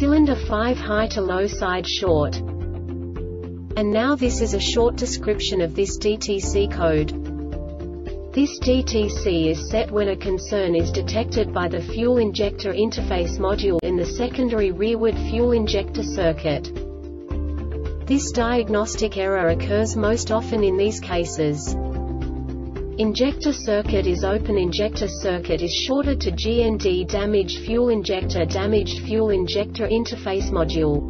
cylinder 5 high to low side short. And now this is a short description of this DTC code. This DTC is set when a concern is detected by the fuel injector interface module in the secondary rearward fuel injector circuit. This diagnostic error occurs most often in these cases. Injector circuit is open Injector circuit is shorted to GND damaged fuel injector damaged fuel injector interface module.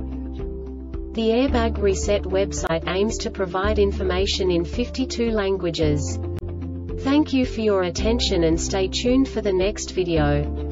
The Airbag Reset website aims to provide information in 52 languages. Thank you for your attention and stay tuned for the next video.